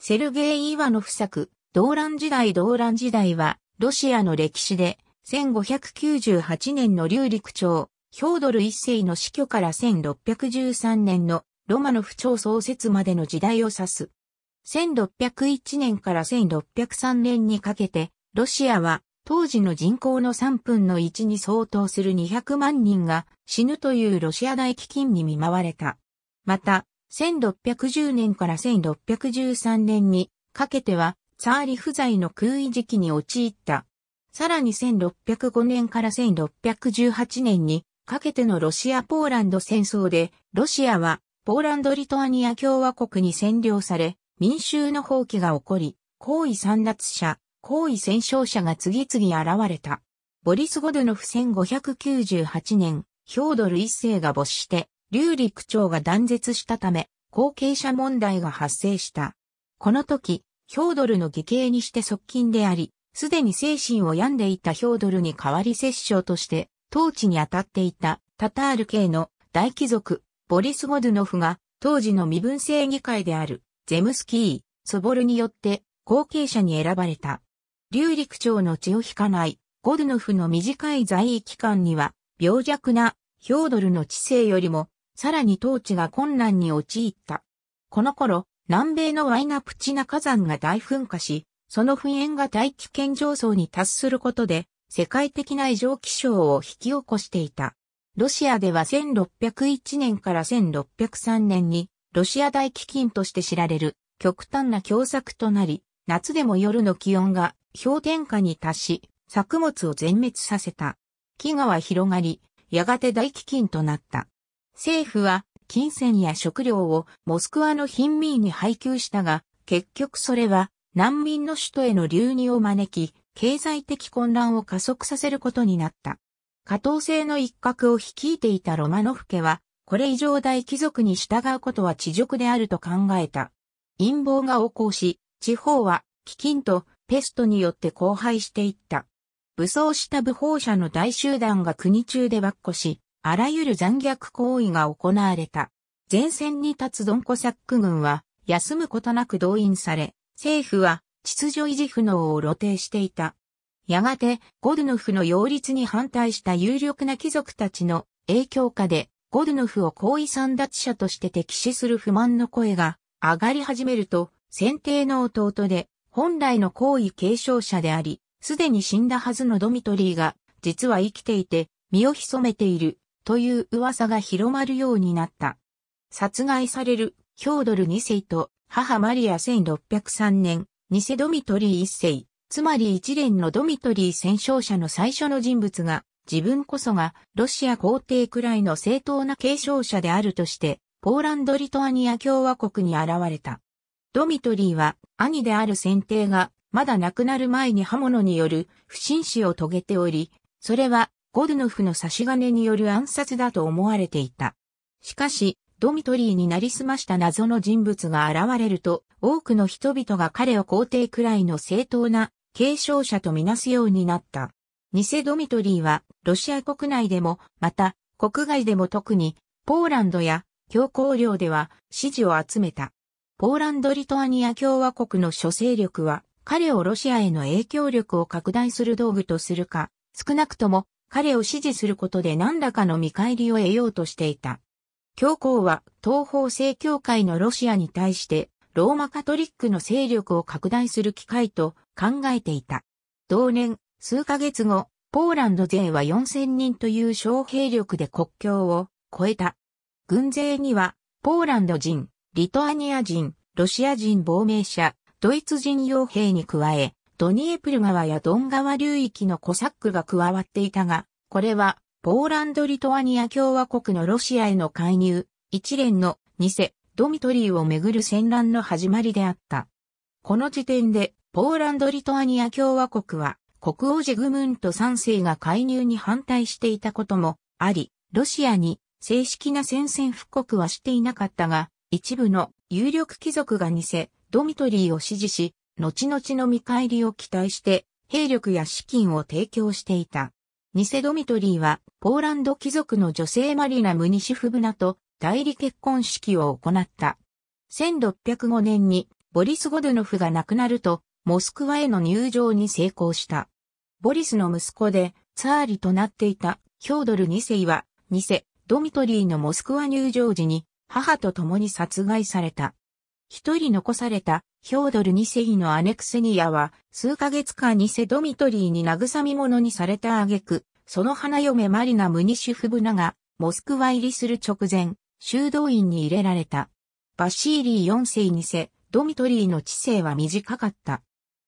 セルゲイ・イワノフ作、動乱時代動乱時代は、ロシアの歴史で、1598年の劉陸長、ヒョードル一世の死去から1613年のロマノフ朝創設までの時代を指す。1601年から1603年にかけて、ロシアは当時の人口の3分の1に相当する200万人が死ぬというロシア大飢饉に見舞われた。また、1610年から1613年にかけては、ツァーリ不在の空位時期に陥った。さらに1605年から1618年にかけてのロシア・ポーランド戦争で、ロシアはポーランド・リトアニア共和国に占領され、民衆の放棄が起こり、行為散奪者、行為戦勝者が次々現れた。ボリス・ゴドノフ1598年、ヒョードル一世が没して、劉陸長が断絶したため、後継者問題が発生した。この時、ヒョードルの義兄にして側近であり、すでに精神を病んでいたヒョードルに代わり摂政として、統治に当たっていたタタール系の大貴族、ボリス・ゴドゥノフが、当時の身分制議会である、ゼムスキー、ソボルによって、後継者に選ばれた。劉陸長の血を引かない、ゴドゥノフの短い在位期間には、病弱な、ヒョードルの知性よりも、さらに統治が困難に陥った。この頃、南米のワイナプチナ火山が大噴火し、その噴煙が大気圏上層に達することで、世界的な異常気象を引き起こしていた。ロシアでは1601年から1603年に、ロシア大飢饉として知られる極端な凶作となり、夏でも夜の気温が氷点下に達し、作物を全滅させた。飢餓は広がり、やがて大飢饉となった。政府は金銭や食料をモスクワの貧民に配給したが、結局それは難民の首都への流入を招き、経済的混乱を加速させることになった。加藤制の一角を率いていたロマノフ家は、これ以上大貴族に従うことは地辱であると考えた。陰謀が横行し、地方は飢饉とペストによって荒廃していった。武装した武法者の大集団が国中でばっこし、あらゆる残虐行為が行われた。前線に立つドンコサック軍は休むことなく動員され、政府は秩序維持不能を露呈していた。やがてゴルノフの擁立に反対した有力な貴族たちの影響下でゴルノフを行為散奪者として敵視する不満の声が上がり始めると、先帝の弟で本来の行為継承者であり、すでに死んだはずのドミトリーが実は生きていて身を潜めているという噂が広まるようになった。殺害されるヒョードル2世と母マリア1603年、ニセドミトリー1世、つまり一連のドミトリー戦勝者の最初の人物が、自分こそがロシア皇帝くらいの正当な継承者であるとして、ポーランド・リトアニア共和国に現れた。ドミトリーは兄である先帝がまだ亡くなる前に刃物による不審死を遂げており、それはゴルノフの差し金による暗殺だと思われていた。しかし、ドミトリーになりすました謎の人物が現れると、多くの人々が彼を皇帝くらいの正当な継承者とみなすようになった。偽ドミトリーは、ロシア国内でも、また、国外でも特に、ポーランドや教皇領では支持を集めた。ポーランド・リトアニア共和国の諸勢力は、彼をロシアへの影響力を拡大する道具とするか、少なくとも彼を支持することで何らかの見返りを得ようとしていた。教皇は東方正教会のロシアに対してローマカトリックの勢力を拡大する機会と考えていた。同年、数ヶ月後、ポーランド勢は4000人という小兵力で国境を越えた。軍勢には、ポーランド人、リトアニア人、ロシア人亡命者、ドイツ人傭兵に加え、ドニエプル川やドン川流域のコサックが加わっていたが、これは、ポーランド・リトアニア共和国のロシアへの介入、一連の偽、ドミトリーをめぐる戦乱の始まりであった。この時点で、ポーランド・リトアニア共和国は、国王ジグムント3世が介入に反対していたこともあり、ロシアに正式な宣戦布告はしていなかったが、一部の有力貴族が偽、ドミトリーを支持し、後々の見返りを期待して、兵力や資金を提供していた。ニセドミトリーは、ポーランド貴族の女性マリナ・ムニシフブナと代理結婚式を行った。1605年にボリス・ゴドゥノフが亡くなると、モスクワへの入場に成功した。ボリスの息子で、ツァーリとなっていた、ヒョードル2世は、2世、ドミトリーのモスクワ入場時に、母と共に殺害された。一人残された、ヒョードル2世のアネクセニアは、数ヶ月間2世ドミトリーに慰み者にされた挙句、その花嫁マリナ・ムニシュフブナが、モスクワ入りする直前、修道院に入れられた。バシーリー4世2世、ドミトリーの知性は短かった。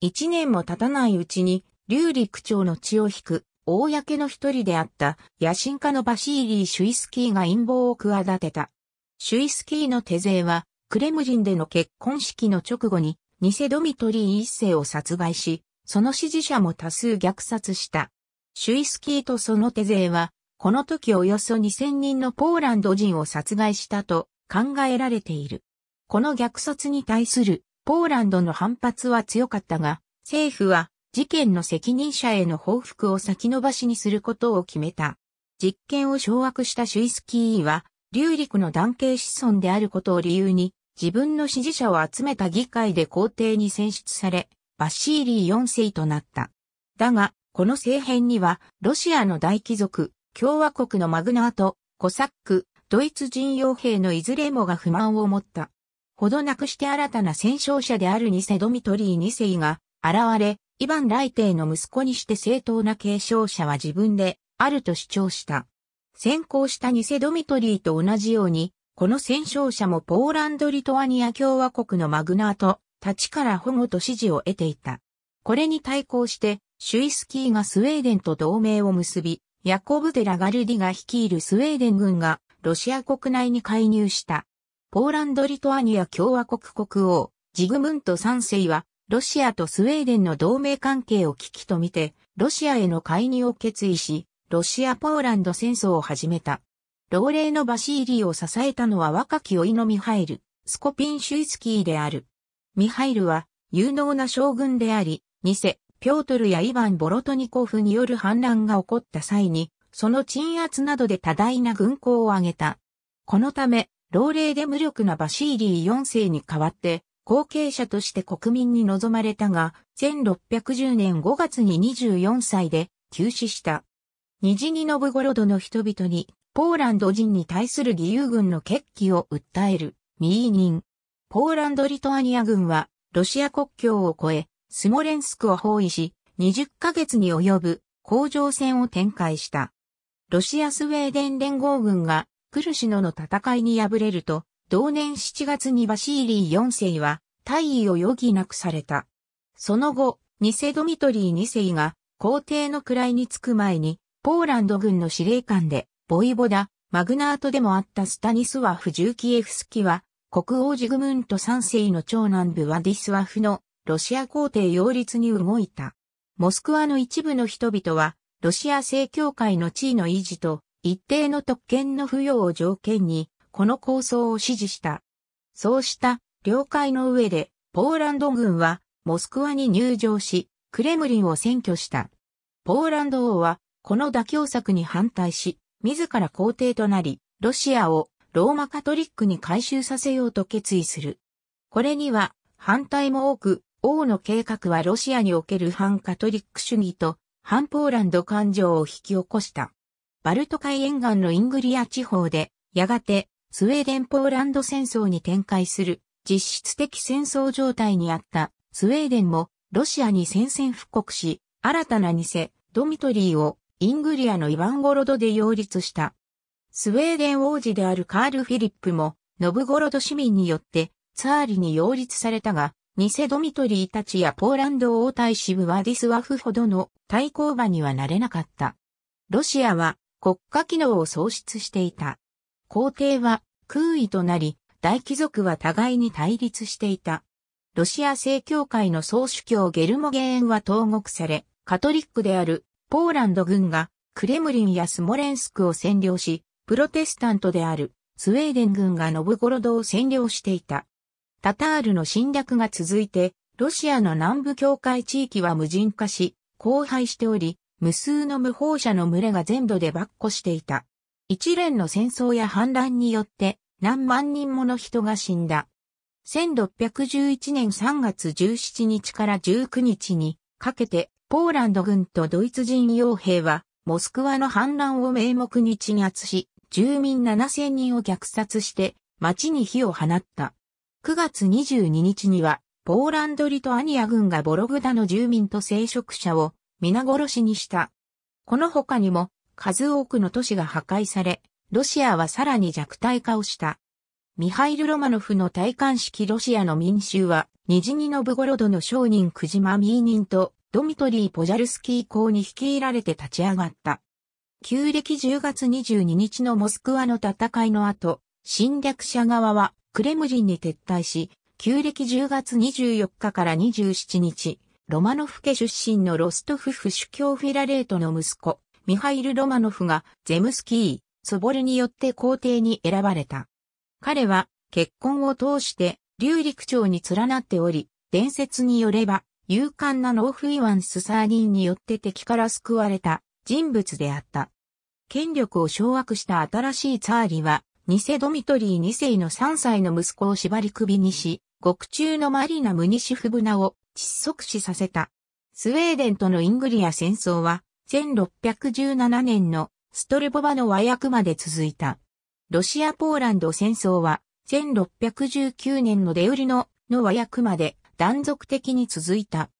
一年も経たないうちに、竜陸長の血を引く、公の一人であった野心家のバシーリー・シュイスキーが陰謀を企てた。シュイスキーの手勢は、クレムリンでの結婚式の直後に、偽ドミトリー一世を殺害し、その支持者も多数虐殺した。シュイスキーとその手勢は、この時およそ2000人のポーランド人を殺害したと考えられている。この虐殺に対するポーランドの反発は強かったが、政府は事件の責任者への報復を先延ばしにすることを決めた。実験を掌握したシュイスキーは、流陸の男系子孫であることを理由に、自分の支持者を集めた議会で皇帝に選出され、バッシーリー4世となった。だが、この政変には、ロシアの大貴族、共和国のマグナート、コサック、ドイツ人傭兵のいずれもが不満を持った。ほどなくして新たな戦勝者であるニセドミトリー2世が現れ、イヴァン・ライテイの息子にして正当な継承者は自分であると主張した。先行したニセドミトリーと同じように、この戦勝者もポーランド・リトアニア共和国のマグナートたちから保護と支持を得ていた。これに対抗して、シュイスキーがスウェーデンと同盟を結び、ヤコブ・デラガルディが率いるスウェーデン軍がロシア国内に介入した。ポーランド・リトアニア共和国国王、ジグムント3世は、ロシアとスウェーデンの同盟関係を危機とみて、ロシアへの介入を決意し、ロシア・ポーランド戦争を始めた。老齢のバシーリーを支えたのは若き老いのミハイル、スコピンシュイスキーである。ミハイルは、有能な将軍であり、ニセ、ピョートルやイヴァン・ボロトニコフによる反乱が起こった際に、その鎮圧などで多大な軍功を挙げた。このため、老齢で無力なバシーリー4世に代わって、後継者として国民に望まれたが、1610年5月に24歳で急死した。虹にノブゴロドの人々に、ポーランド人に対する義勇軍の決起を訴える、ミーニン。ポーランド・リトアニア軍は、ロシア国境を越え、スモレンスクを包囲し、20ヶ月に及ぶ工場戦を展開した。ロシア・スウェーデン連合軍がクルシノの戦いに敗れると、同年7月にバシーリー4世は退位を余儀なくされた。その後、ニセドミトリー2世が皇帝の位につく前に、ポーランド軍の司令官で、ボイボダ、マグナートでもあったスタニスワフ・ジューキエフスキは、国王ジグムント3世の長男ブワディスワフのロシア皇帝擁立に動いた。モスクワの一部の人々は、ロシア正教会の地位の維持と一定の特権の付与を条件に、この構想を支持した。そうした了解の上で、ポーランド軍はモスクワに入場し、クレムリンを占拠した。ポーランド王は、この妥協策に反対し、自ら皇帝となり、ロシアをローマカトリックに改修させようと決意する。これには反対も多く、王の計画はロシアにおける反カトリック主義と反ポーランド感情を引き起こした。バルト海沿岸のイングリア地方で、やがて、スウェーデン・ポーランド戦争に展開する、実質的戦争状態にあったスウェーデンも、ロシアに宣戦布告し、新たな偽、ドミトリーを、イングリアのイヴァンゴロドで擁立した。スウェーデン王子であるカール・フィリップも、ノブゴロド市民によって、ツァーリに擁立されたが、偽ドミトリーたちやポーランド王太子ブワディスワフほどの対抗馬にはなれなかった。ロシアは国家機能を喪失していた。皇帝は空位となり、大貴族は互いに対立していた。ロシア正教会の総主教ゲルモゲーンは投獄され、カトリックであるポーランド軍がクレムリンやスモレンスクを占領し、プロテスタントであるスウェーデン軍がノブゴロドを占領していた。タタールの侵略が続いて、ロシアの南部境界地域は無人化し、荒廃しており、無数の無法者の群れが全土で跋扈していた。一連の戦争や反乱によって何万人もの人が死んだ。1611年3月17日から19日にかけて、ポーランド軍とドイツ人傭兵は、モスクワの反乱を名目に鎮圧し、住民7000人を虐殺して、町に火を放った。9月22日には、ポーランドリトアニア軍がボログダの住民と聖職者を皆殺しにした。この他にも、数多くの都市が破壊され、ロシアはさらに弱体化をした。ミハイル・ロマノフの戴冠式ロシアの民衆は、ニジニノブゴロドの商人クジマ・ミーニンとドミトリー・ポジャルスキー公に率いられて立ち上がった。旧暦10月22日のモスクワの戦いの後、侵略者側はクレムリンに撤退し、旧暦10月24日から27日、ロマノフ家出身のロストフ府主教フィラレートの息子、ミハイル・ロマノフがゼムスキー、ソボルによって皇帝に選ばれた。彼は結婚を通してリューリク朝に連なっており、伝説によれば勇敢なノーフイワン・スサーディンによって敵から救われた人物であった。権力を掌握した新しいツァーリは、偽ドミトリー2世の3歳の息子を縛り首にし、獄中のマリナ・ムニシフブナを窒息死させた。スウェーデンとのイングリア戦争は、1617年のストルボバの和訳まで続いた。ロシア・ポーランド戦争は、1619年のデウリノの和訳まで断続的に続いた。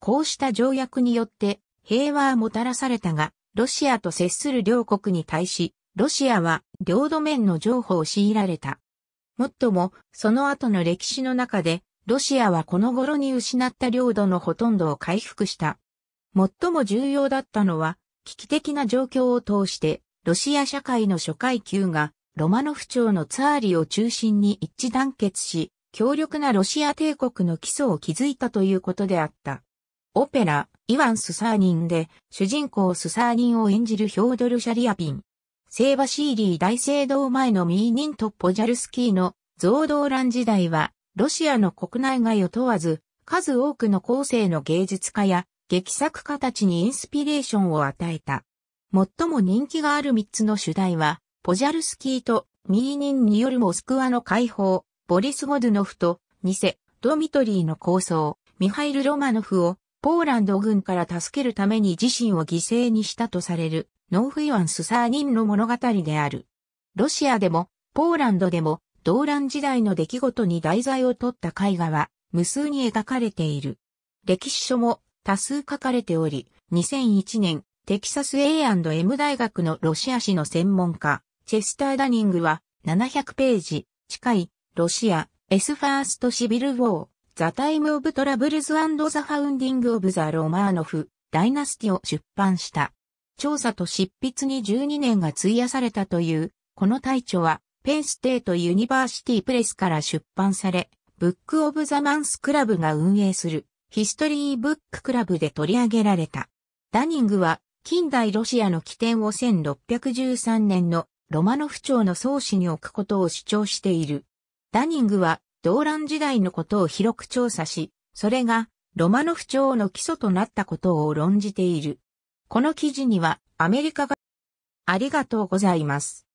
こうした条約によって平和はもたらされたが、ロシアと接する両国に対し、ロシアは領土面の譲歩を強いられた。もっとも、その後の歴史の中で、ロシアはこの頃に失った領土のほとんどを回復した。最も重要だったのは、危機的な状況を通して、ロシア社会の諸階級が、ロマノフ朝のツァーリを中心に一致団結し、強力なロシア帝国の基礎を築いたということであった。オペラ、イワン・スサーニンで、主人公スサーニンを演じるヒョードル・シャリアピン。聖バシーリー大聖堂前のミーニンとポジャルスキーの増動乱時代は、ロシアの国内外を問わず、数多くの後世の芸術家や劇作家たちにインスピレーションを与えた。最も人気がある三つの主題は、ポジャルスキーとミーニンによるモスクワの解放、ボリス・ゴドゥノフと、ニセ、ドミトリーの抗争、ミハイル・ロマノフをポーランド軍から助けるために自身を犠牲にしたとされる農夫イワン・スサーニンの物語である。ロシアでも、ポーランドでも、動乱時代の出来事に題材を取った絵画は無数に描かれている。歴史書も多数書かれており、2001年、テキサス A&M 大学のロシア史の専門家、チェスター・ダニングは700ページ近いロシア S ファーストシビル・ウォーザ・タイム・オブ・トラブルズ・ザ・ファウンディング・オブ・ザ・ロマーノフ、ダイナスティを出版した。調査と執筆に12年が費やされたという、この大著は、ペンステート・ユニバーシティ・プレスから出版され、ブック・オブ・ザ・マンス・クラブが運営する、ヒストリー・ブック・クラブで取り上げられた。ダニングは、近代ロシアの起点を1613年のロマノフ朝の創始に置くことを主張している。ダニングは、動乱時代のことを広く調査し、それがロマノフ朝の基礎となったことを論じている。この記事にはアメリカがありがとうございます。